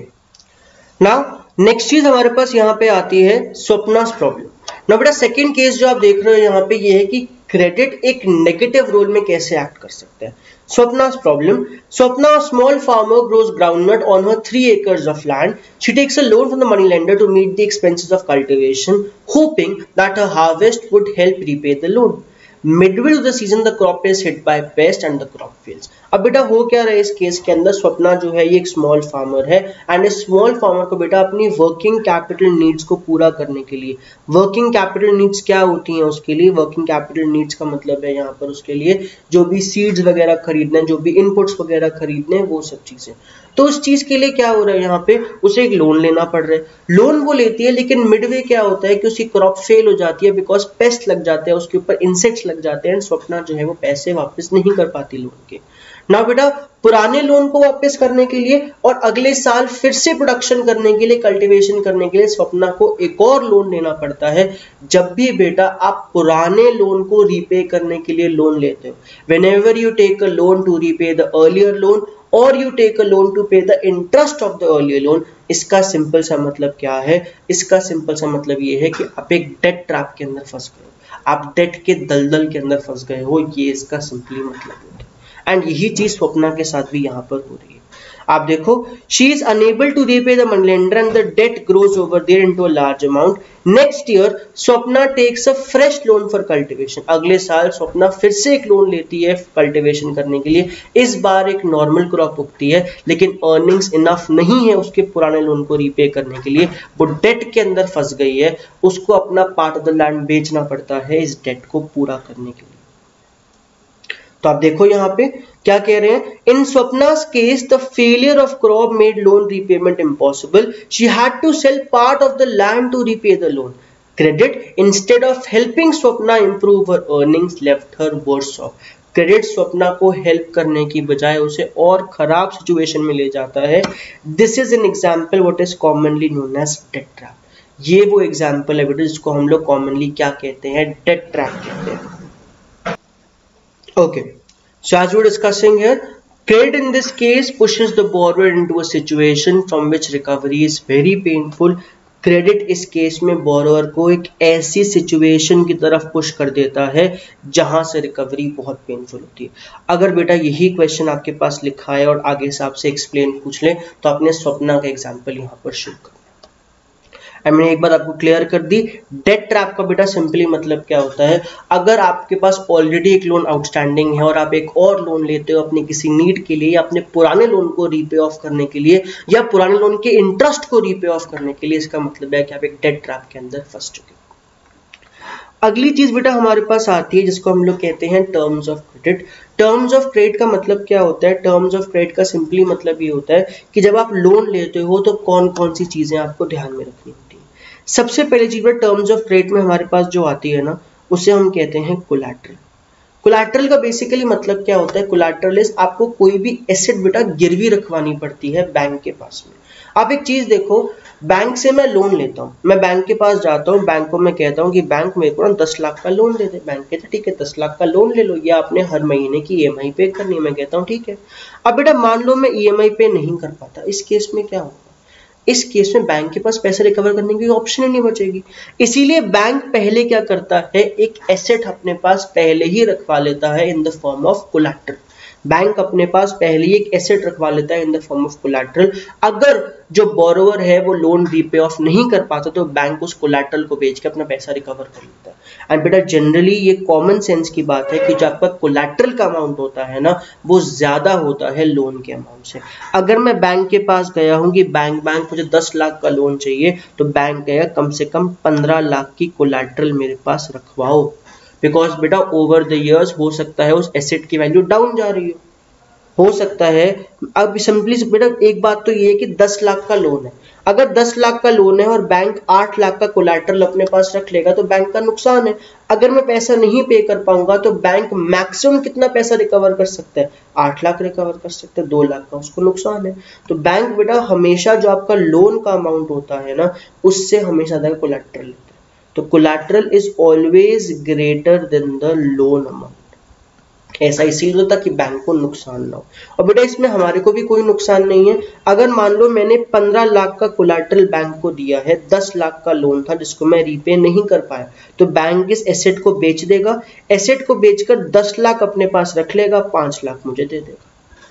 नाउ नेक्स्ट चीज़ हमारे पास यहाँ पे आती है स्वप्नास प्रॉब्लम ना बेटा सेकेंड केस जो आप देख रहे हो यहाँ पे ये यह है कि क्रेडिट एक नेगेटिव रोल में कैसे एक्ट कर सकता है Swapna's problem. Swapna, a small farmer, grows groundnut on her 3 acres of land. She takes a loan from the moneylender to meet the expenses of cultivation, hoping that her harvest would help repay the loan. Middle of the season the crop is hit by pest and the crop fails अब बेटा हो क्या रहा है इस case के अंदर? स्वप्ना जो है, ये एक स्मॉल फार्मर है एंड इस स्मॉल फार्मर को बेटा अपनी वर्किंग कैपिटल नीड्स को पूरा करने के लिए। वर्किंग कैपिटल नीड्स क्या होती हैं उसके लिए? वर्किंग कैपिटल नीड्स का मतलब है यहाँ पर उसके लिए जो भी सीड्स वगैरह खरीदने, जो भी इनपुट्स वगैरह खरीदने, वो सब चीज़ें। तो उस चीज़ के लिए क्या हो रहा है यहाँ पे? उसे एक लोन लेना पड़ रहा है। लोन वो लेती है, लेकिन मिडवे क्या होता है कि उसकी क्रॉप फेल हो जाती है बिकॉज़ पेस्ट लग जाते हैं, उसके ऊपर इंसेक्ट्स लग जाते हैं स्वप्ना जो है वो पैसे वापस नहीं कर पाती लोन के। ना बेटा, पुराने लोन को वापस करने के लिए और अगले साल फिर से प्रोडक्शन करने के लिए कल्टीवेशन करने के लिए स्वप्ना को एक और लोन लेना पड़ता है। जब भी बेटा आप पुराने लोन को रीपे करने के लिए लोन लेते हो whenever you take a loan to repay the earlier loan और you take a loan to pay the interest of the earlier loan इसका सिंपल सा मतलब क्या है? इसका सिंपल सा मतलब ये है कि आप एक डेट ट्रैप के अंदर फंस गए आप डेट के दलदल के अंदर फंस गए हो, ये इसका सिंपली मतलब होता है। एंड यही चीज़ स्वप्ना के साथ भी यहाँ पर हो रही है। आप देखो she is unable to repay the money lender and the debt grows over there into a large amount next year Swapna takes a fresh loan for cultivation अगले साल स्वप्ना फिर से एक लोन लेती है कल्टीवेशन करने के लिए। इस बार एक नॉर्मल क्रॉप उगती है, लेकिन अर्निंग्स इनफ नहीं है उसके पुराने लोन को रीपे करने के लिए। वो डेट के अंदर फंस गई है, उसको अपना पार्ट ऑफ़ द लैंड बेचना पड़ता है, इस डेट को पूरा करने के लिए। तो आप देखो यहाँ पे क्या कह रहे हैं in Swapna's case the failure of crop made loan repayment impossible she had to sell part of the land to repay the loan credit instead of helping Swapna improve her earnings left her worse off credit Swapna को help करने की बजाय उसे और खराब situation में ले जाता है। This is an example what is commonly known as debt trap ये वो एग्ज़ाम्पल है, बेटा, जिसको हम लोग कॉमनली क्या कहते हैं डेट ट्रैप कहते हैं। Okay. So as we were discussing here, credit in this case pushes the borrower into a situation from which recovery is very painful. Credit इस केस में बोरोअर को एक ऐसी सिचुएशन की तरफ़ पुश कर देता है जहाँ से रिकवरी बहुत पेनफुल होती है अगर बेटा यही क्वेश्चन आपके पास लिखा है और आगे से आपसे एक्सप्लेन पूछ ले तो आपने स्वप्ना का एग्ज़ाम्पल यहाँ पर शुरू कर मैंने एक बात आपको क्लियर कर दी डेट ट्रैप का बेटा सिंपली मतलब क्या होता है? अगर आपके पास ऑलरेडी एक लोन आउटस्टैंडिंग है और आप एक और लोन लेते हो अपने किसी नीड के लिए या अपने पुराने लोन को रीपे ऑफ़ करने के लिए या पुराने लोन के इंटरेस्ट को रीपे ऑफ़ करने के लिए, इसका मतलब है कि आप एक डेट ट्रैप के अंदर फंस चुके अगली चीज़ बेटा हमारे पास आती है, जिसको हम लोग कहते हैं terms of credit terms of credit का मतलब क्या होता है? टर्म्स ऑफ़ क्रेडिट का सिंपली मतलब ये होता है कि जब आप लोन लेते हो तो कौन कौन सी चीज़ें आपको ध्यान में रखनी सबसे पहली चीज़ टर्म्स ऑफ़ क्रेडिट में हमारे पास जो आती है ना, उसे हम कहते हैं कोलैटरल कोलैटरल का बेसिकली मतलब क्या होता है? कोलैटरल इज़ आपको कोई भी एसेट बेटा गिरवी रखवानी पड़ती है बैंक के पास में. आप एक चीज़ देखो बैंक से मैं लोन लेता हूँ. मैं बैंक के पास जाता हूँ बैंक को मैं कहता हूँ कि बैंक मेरे को ना दस लाख का लोन दे दे. बैंक कहते ठीक है, दस लाख का लोन ले लो. ये आपने हर महीने की ईएमआई पे करनी है. मैं कहता हूँ, ठीक है. अब बेटा मान लो मैं ईएमआई पे नहीं कर पाता. इस केस में क्या होगा? इस केस में बैंक के पास पैसे रिकवर करने की ऑप्शन ही नहीं बचेगी। इसीलिए बैंक पहले क्या करता है? एक एसेट अपने पास पहले ही रखवा लेता है in the form of collateral bank अपने पास पहले एक एसेट रखवा लेता है in the form of collateral अगर जो बोरोवर है वो लोन रीपे ऑफ़ नहीं कर पाता तो बैंक उस कोलैटरल को बेच के अपना पैसा रिकवर कर लेता है। एंड बेटा जनरली ये कॉमन सेंस की बात है कि जो आपका कोलैटरल का अमाउंट होता है ना, वो ज़्यादा होता है लोन के अमाउंट से। अगर मैं बैंक के पास गया हूँ कि बैंक बैंक मुझे दस लाख का लोन चाहिए तो बैंक गया कम से कम पंद्रह लाख की कोलैटरल मेरे पास रखवाओ। बिकॉज़ बेटा ओवर द ईयर्स हो सकता है उस एसेट की वैल्यू डाउन जा रही हो। हो सकता है। अब सिंपली बेटा, एक बात तो ये है कि 10 लाख का लोन है। अगर 10 लाख का लोन है और बैंक 8 लाख का कोलेट्रल अपने पास रख लेगा तो बैंक का नुकसान है। अगर मैं पैसा नहीं पे कर पाऊँगा तो बैंक मैक्सिमम कितना पैसा रिकवर कर सकता है? आठ लाख रिकवर कर सकता है, दो लाख का उसको नुकसान है। तो बैंक बेटा, हमेशा जो आपका लोन का अमाउंट होता है ना, उससे हमेशा ज़्यादा कोलेट्रल तो collateral is always greater than the loan amount ऐसा इसीलिए होता कि बैंक को नुकसान ना हो। और बेटा इसमें हमारे को भी कोई नुकसान नहीं है। अगर मान लो मैंने 15 लाख का कोलैटरल बैंक को दिया है 10 लाख का लोन था जिसको मैं रीपे नहीं कर पाया तो बैंक इस एसेट को बेच देगा। एसेट को बेचकर 10 लाख अपने पास रख लेगा 5 लाख मुझे दे देगा।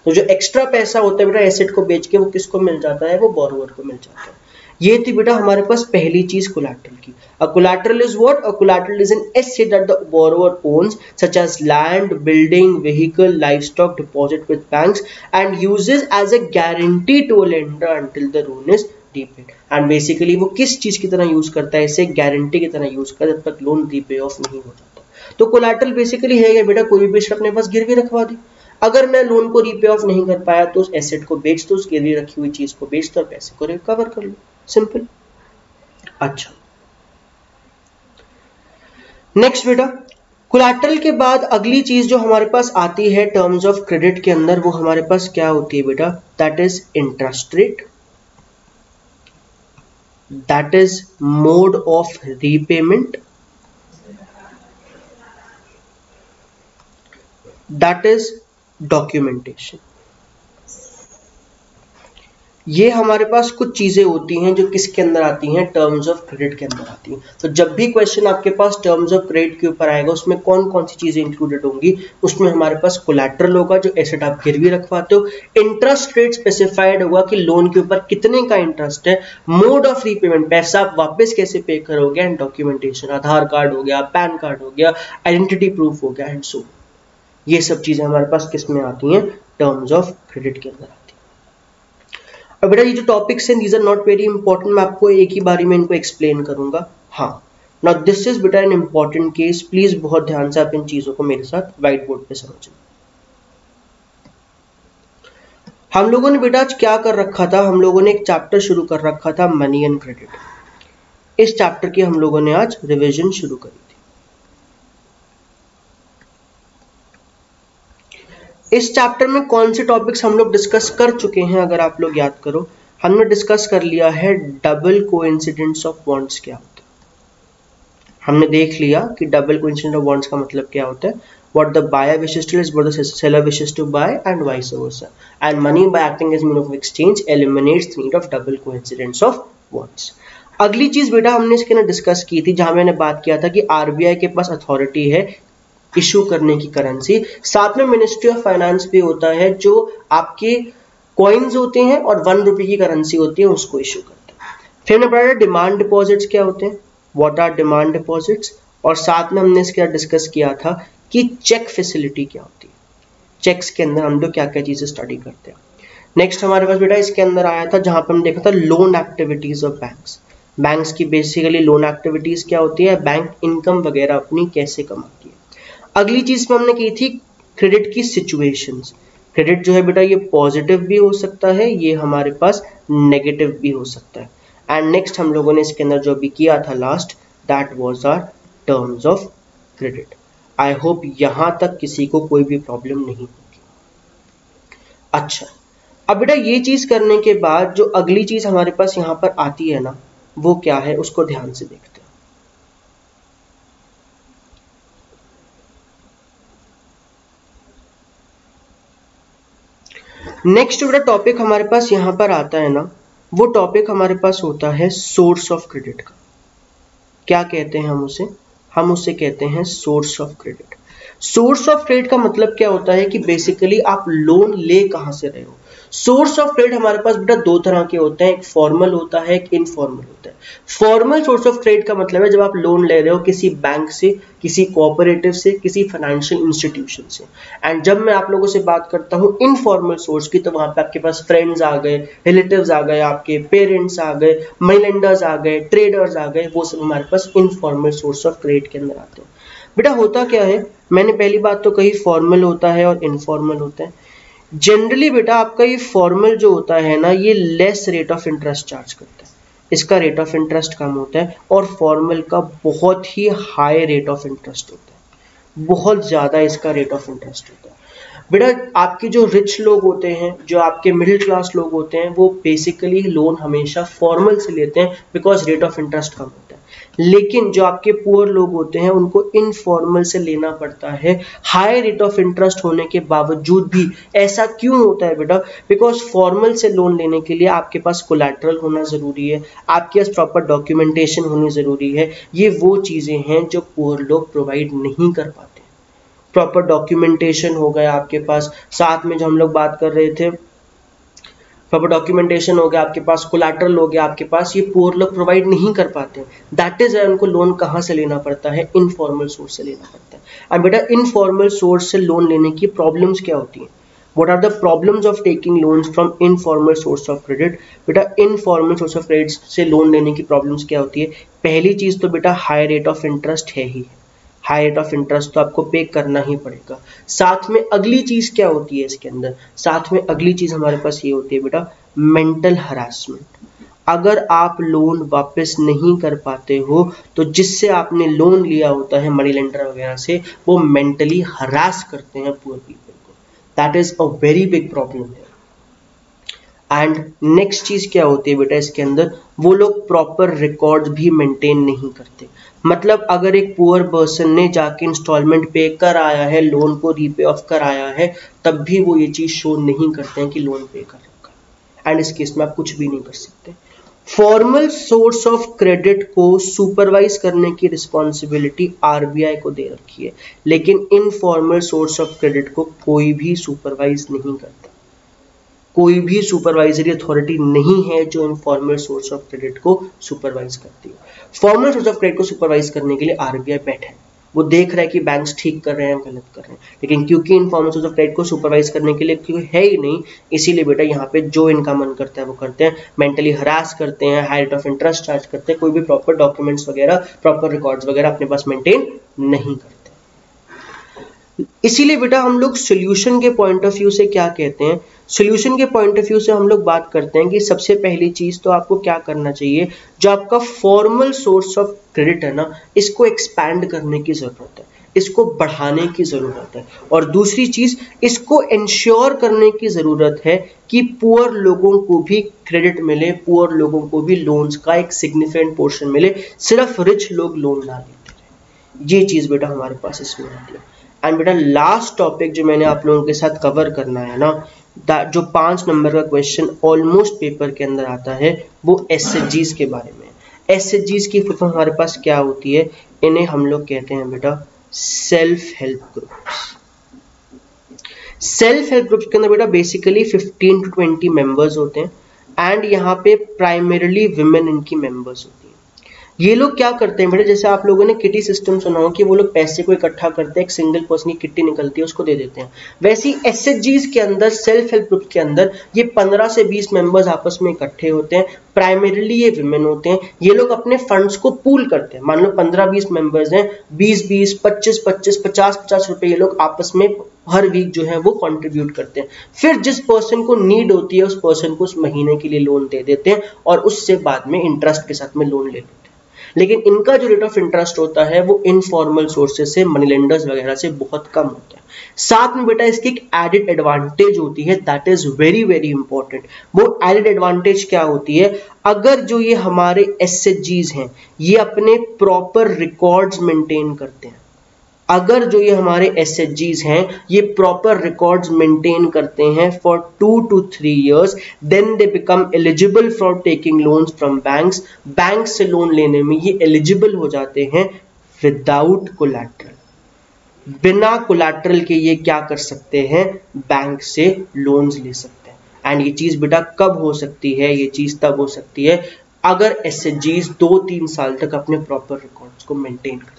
तो जो एक्स्ट्रा पैसा होता है बेटा एसेट को बेच के वो किसको मिल जाता है? वो बोरोवर को मिल जाता है। ये थी बेटा हमारे पास पहली चीज़ कोलैटरल की। A collateral is what a collateral is an asset that the borrower owns such as land building vehicle livestock deposit with banks and uses as a guarantee to a lender until the loan is repaid and basically वो किस चीज़ की तरह use करता है? इसे guarantee की तरह use करता है, जब तक लोन रीपे ऑफ़ नहीं हो जाता। तो कोलैटरल बेसिकली है बेटा, कोई भी अपने पास गिरवी रखवा दी। अगर मैं लोन को रीपे ऑफ़ नहीं कर पाया तो उस एसेट को बेच दो उस गिरवी रखी हुई चीज़ को बेच दो और पैसे को रिकवर कर लो। सिंपल। अच्छा। नेक्स्ट बेटा कोलैटरल के बाद अगली चीज़ जो हमारे पास आती है टर्म्स ऑफ़ क्रेडिट के अंदर, वो हमारे पास क्या होती है बेटा? That is interest rate that is mode of repayment that is documentation ये हमारे पास कुछ चीज़ें होती हैं जो किसके अंदर आती हैं? टर्म्स ऑफ़ क्रेडिट के अंदर आती हैं। तो जब भी क्वेश्चन आपके पास टर्म्स ऑफ़ क्रेडिट के ऊपर आएगा, उसमें कौन कौन सी चीज़ें इंक्लूडेड होंगी? उसमें हमारे पास कोलेट्रल होगा, जो एसेट आप गिरवी रखवाते हो। इंटरेस्ट रेट स्पेसिफाइड होगा कि लोन के ऊपर कितने का इंटरेस्ट है। मोड ऑफ़ रीपेमेंट पैसा आप वापस कैसे पे करोगे? एंड डॉक्यूमेंटेशन आधार कार्ड हो गया पैन कार्ड हो गया आइडेंटिटी प्रूफ हो गया एंड सो ये सब चीज़ें हमारे पास किसमें आती हैं? टर्म्स ऑफ़ क्रेडिट के अंदर और बेटा, ये जो टॉपिक्स हैं these are not very important मैं आपको एक ही बारी में इनको एक्सप्लेन करूँगा। हाँ। ना दिस इज़ बेटा एन इंपॉर्टेंट केस प्लीज़ बहुत ध्यान से आप इन चीज़ों को मेरे साथ व्हाइट बोर्ड पे समझें। हम लोगों ने बेटा आज क्या कर रखा था? हम लोगों ने एक चैप्टर शुरू कर रखा था मनी एंड क्रेडिट इस चैप्टर की हम लोगों ने आज रिवीजन शुरू करी। इस चैप्टर में कौन से टॉपिक्स हम लोग डिस्कस कर चुके हैं, अगर आप लोग याद करो? हमने डिस्कस कर लिया है डबल कोइंसिडेंस ऑफ़ बॉन्ड्स क्या होता है। हमने देख लिया कि डबल कोइंसिडेंस ऑफ़ बॉन्ड्स का मतलब क्या होता है? What the buyer wishes to is what the seller wishes to buy and vice versa. And money by acting as mean of exchange eliminates the need of double coincidence of bonds. अगली चीज़ बेटा हमने इसके ना discuss की थी, जहाँ मैंने बात किया था कि आरबीआई के पास अथॉरिटी है इशू करने की करेंसी साथ में मिनिस्ट्री ऑफ़ फाइनेंस भी होता है जो आपके कॉइन्स होते हैं और वन रुपए की करेंसी होती है, उसको इशू करते हैं। फिर हमने पढ़ा डिमांड डिपॉजिट्स क्या होते हैं? व्हाट आर डिमांड डिपॉजिट्स और साथ में हमने इसके डिस्कस किया था कि चेक फैसिलिटी क्या होती है। चेक्स के अंदर हम लोग क्या क्या चीज़ें स्टडी करते हैं। नेक्स्ट हमारे पास बेटा इसके अंदर आया था जहाँ पर हम देखा था loan activities of banks banks की बेसिकली लोन एक्टिविटीज़ क्या होती है? बैंक इनकम वगैरह अपनी कैसे कमाती है। अगली चीज़ में हमने की थी क्रेडिट की सिचुएशंस क्रेडिट जो है बेटा, ये पॉजिटिव भी हो सकता है, ये हमारे पास नेगेटिव भी हो सकता है. एंड नेक्स्ट हम लोगों ने इसके अंदर जो भी किया था last that was our terms of credit I hope यहाँ तक किसी को कोई भी प्रॉब्लम नहीं होगी. अच्छा. अब बेटा, ये चीज़ करने के बाद जो अगली चीज़ हमारे पास यहाँ पर आती है ना, वो क्या है, उसको ध्यान से देखते नेक्स्ट जो टॉपिक हमारे पास यहाँ पर आता है ना, वो टॉपिक हमारे पास होता है सोर्स ऑफ़ क्रेडिट का। क्या कहते हैं हम उसे? हम उसे कहते हैं source of credit source of credit का मतलब क्या होता है कि बेसिकली आप लोन ले कहाँ से रहे हो? सोर्स ऑफ़ ट्रेड हमारे पास बेटा दो तरह के होते हैं, एक फॉर्मल होता है, एक इनफॉर्मल होता है। फॉर्मल सोर्स ऑफ़ ट्रेड का मतलब है जब आप लोन ले रहे हो किसी बैंक से, किसी कोऑपरेटिव से, किसी फाइनेंशियल इंस्टीट्यूशन से। एंड जब मैं आप लोगों से बात करता हूँ इनफॉर्मल सोर्स की तो वहाँ पे आपके पास फ्रेंड्स आ गए रिलेटिव्स आ गए, आपके पेरेंट्स आ गए मनी लेंडर्स आ गए ट्रेडर्स आ गए, वो सब हमारे पास इनफॉर्मल सोर्स ऑफ़ ट्रेड के अंदर आते हैं। बेटा होता क्या है? मैंने पहली बात तो कही फॉर्मल होता है और इनफॉर्मल होता है। जनरली बेटा आपका ये फॉर्मल जो होता है ना, ये less rate of interest charge करता है। इसका रेट ऑफ़ इंटरेस्ट कम होता है और फॉर्मल का बहुत ही हाई रेट ऑफ़ इंटरेस्ट होता है। बहुत ज़्यादा इसका रेट ऑफ़ इंटरेस्ट होता है। बेटा, आपके जो रिच लोग होते हैं, जो आपके मिडिल क्लास लोग होते हैं, वो बेसिकली लोन हमेशा फॉर्मल से लेते हैं बिकॉज़ रेट ऑफ़ इंटरेस्ट कम होता है। लेकिन जो आपके पुअर लोग होते हैं, उनको इनफॉर्मल से लेना पड़ता है। हाई रेट ऑफ़ इंटरेस्ट होने के बावजूद भी ऐसा क्यों होता है बेटा? बिकॉज़ फॉर्मल से लोन लेने के लिए आपके पास कोलेट्रल होना ज़रूरी है, आपके पास प्रॉपर डॉक्यूमेंटेशन होनी ज़रूरी है। ये वो चीज़ें हैं जो पुअर लोग प्रोवाइड नहीं कर पाते। प्रॉपर डॉक्यूमेंटेशन हो गया आपके पास। साथ में जो हम लोग बात कर रहे थे प्रॉपर डॉक्यूमेंटेशन हो गया, आपके पास कोलाट्रल हो गया, आपके पास ये पुअर लोग प्रोवाइड नहीं कर पाते दैट इज़ उनको लोन कहाँ से लेना पड़ता है? इनफॉर्मल सोर्स से लेना पड़ता है। अब बेटा इनफॉर्मल सोर्स से लोन लेने की प्रॉब्लम्स क्या होती हैं? What are the problems of taking loans from informal source of credit? बेटा, informal source of credit से लोन लेने की प्रॉब्लम्स क्या होती है? पहली चीज़ तो बेटा हाई रेट ऑफ़ इंटरेस्ट है ही। हाई रेट ऑफ़ इंटरेस्ट तो आपको पे करना ही पड़ेगा। साथ में अगली चीज़ क्या होती है इसके अंदर? साथ में अगली चीज़ हमारे पास ये होती है बेटा मेंटल हरासमेंट अगर आप लोन वापस नहीं कर पाते हो तो जिससे आपने लोन लिया होता है मनी लेंडर वगैरह से, वो मेंटली हरास करते हैं पुअर पीपल को। That is a very big problem है एंड नेक्स्ट चीज़ क्या होती है बेटा इसके अंदर? वो लोग प्रॉपर रिकॉर्ड भी मेंटेन नहीं करते। मतलब अगर एक पुअर पर्सन ने जाके इंस्टॉलमेंट पे कर आया है लोन को रीपे ऑफ़ कर आया है, तब भी वो ये चीज़ शो नहीं करते हैं कि लोन पे कर रखा एंड इस केस में आप कुछ भी नहीं कर सकते। फॉर्मल सोर्स ऑफ़ क्रेडिट को सुपरवाइज करने की रिस्पॉन्सिबिलिटी आरबीआई को दे रखी है। लेकिन इनफॉर्मल सोर्स ऑफ़ क्रेडिट को कोई भी सुपरवाइज नहीं करता। कोई भी सुपरवाइजरी अथॉरिटी नहीं है जो इनफॉर्मल सोर्स ऑफ़ क्रेडिट को सुपरवाइज करती है। फॉर्मल सोर्स ऑफ़ क्रेडिट को सुपरवाइज करने के लिए आरबीआई बैठे वो देख रहा है कि बैंक्स ठीक कर रहे हैं गलत कर रहे हैं। लेकिन क्योंकि इनफॉर्मल सोर्स ऑफ़ क्रेडिट को सुपरवाइज करने के लिए क्योंकि है ही नहीं, इसीलिए बेटा यहाँ पे जो इनका मन करता है वो करते हैं। मेंटली हरास करते हैं high rate of interest charge करते हैं, कोई भी प्रॉपर डॉक्यूमेंट्स वगैरह प्रॉपर रिकॉर्ड्स वगैरह अपने पास मेंटेन नहीं करते। इसीलिए बेटा हम लोग सोल्यूशन के पॉइंट ऑफ़ व्यू से क्या कहते हैं? सोल्यूशन के पॉइंट ऑफ़ व्यू से हम लोग बात करते हैं कि सबसे पहली चीज़ तो आपको क्या करना चाहिए? जो आपका फॉर्मल सोर्स ऑफ़ क्रेडिट है ना, इसको एक्सपैंड करने की ज़रूरत है, इसको बढ़ाने की ज़रूरत है। और दूसरी चीज़, इसको इंश्योर करने की ज़रूरत है कि पुअर लोगों को भी क्रेडिट मिले पुअर लोगों को भी लोन्स का एक सिग्निफिकेंट पोर्शन मिले, सिर्फ़ रिच लोग लोन ना लेते ये चीज़ बेटा हमारे पास इसमें आती है। एंड बेटा लास्ट टॉपिक जो मैंने आप लोगों के साथ कवर करना है ना जो पाँच नंबर का क्वेश्चन ऑलमोस्ट पेपर के अंदर आता है, वो एस के बारे में एस की फुल फॉर्म हमारे पास क्या होती है? इन्हें हम लोग कहते हैं बेटा self help groups self help groups के अंदर बेटा बेसिकली 15 टू 20 मेंबर्स होते हैं एंड यहाँ पे प्राइमरीली विमेन इनकी मेंबर्स होती हैं। ये लोग क्या करते हैं बेटा? जैसे आप लोगों ने किटी सिस्टम सुना हो कि वो लोग पैसे को इकट्ठा करते हैं, एक सिंगल पर्सन की किट्टी निकलती है, उसको दे देते हैं। वैसी एस एच जीज के अंदर सेल्फ हेल्प ग्रुप के अंदर, ये 15 से 20 मेंबर्स आपस में इकट्ठे होते हैं। प्राइमरीली ये विमेन होते हैं। ये लोग अपने फंड्स को पूल करते हैं। मान लो 15-20 मेंबर्स हैं 20-20 25-25 50-50 रुपए ये लोग आपस में हर वीक जो है वो कंट्रीब्यूट करते हैं। फिर जिस पर्सन को नीड होती है, उस पर्सन को उस महीने के लिए लोन दे देते हैं और उससे बाद में इंटरेस्ट के साथ में लोन ले लेते हैं। लेकिन इनका जो रेट ऑफ़ इंटरेस्ट होता है, वो इनफॉर्मल सोर्सेज से मनी लेंडर्स वगैरह से बहुत कम होता है। साथ में बेटा इसकी एक एडिड एडवांटेज होती है that is very very important वो एडिड एडवांटेज क्या होती है? अगर जो ये हमारे एस हैं, ये अपने प्रॉपर रिकॉर्ड्स मेंटेन करते हैं अगर जो ये हमारे एस हैं, ये प्रॉपर रिकॉर्ड्स मेंटेन करते हैं for two two three years then they become eligible for taking loans from banks bank से लोन लेने में ये एलिजिबल हो जाते हैं विदाउट कोलैटरल बिना कोलैटरल के ये क्या कर सकते हैं? बैंक से लोन्स ले सकते हैं. एंड ये चीज़ बेटा कब हो सकती है? ये चीज़ तब हो सकती है अगर एस दो तीन साल तक अपने प्रॉपर रिकॉर्ड्स को मेंटेन करते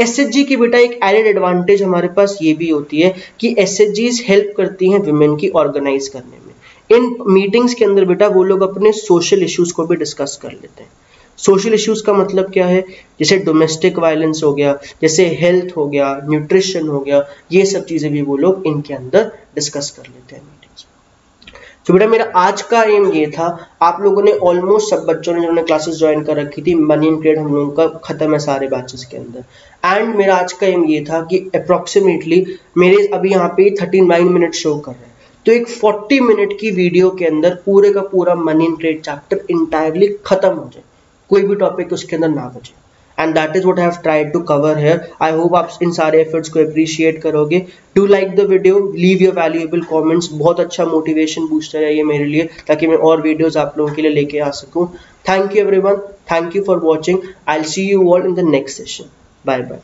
एसएचजी की बेटा एक एडेड एडवांटेज हमारे पास ये भी होती है कि एस हेल्प करती हैं विमेन की ऑर्गेनाइज करने में। इन मीटिंग्स के अंदर बेटा वो लोग अपने सोशल इश्यूज़ को भी डिस्कस कर लेते हैं। सोशल इश्यूज़ का मतलब क्या है? जैसे डोमेस्टिक वायलेंस हो गया, जैसे हेल्थ हो गया न्यूट्रिशन हो गया, ये सब चीज़ें भी वो लोग इनके अंदर डिस्कस कर लेते हैं। तो बेटा मेरा आज का एम ये था, आप लोगों ने ऑलमोस्ट सब बच्चों ने जिन्होंने क्लासेस ज्वाइन कर रखी थी मनी इन क्रेड हम लोगों का खत्म है सारे बैचेस के अंदर। एंड मेरा आज का एम ये था कि अप्रोक्सीमेटली मेरे अभी यहाँ पे थर्टी नाइन मिनट शो कर रहे हैं। तो एक 40 मिनट की वीडियो के अंदर पूरे का पूरा money in trade chapter entirely खत्म हो जाए। कोई भी टॉपिक उसके अंदर ना बचे। And that is what have tried to cover here I hope आप इन सारे एफर्ट्स को अप्रिशिएट करोगे. Do like the video leave your valuable comments बहुत अच्छा मोटिवेशन बूस्टर है ये मेरे लिए, ताकि मैं और वीडियोज़ आप लोगों के लिए लेके आ सकूँ. Thank you everyone thank you for watching I see you all in the next session bye bye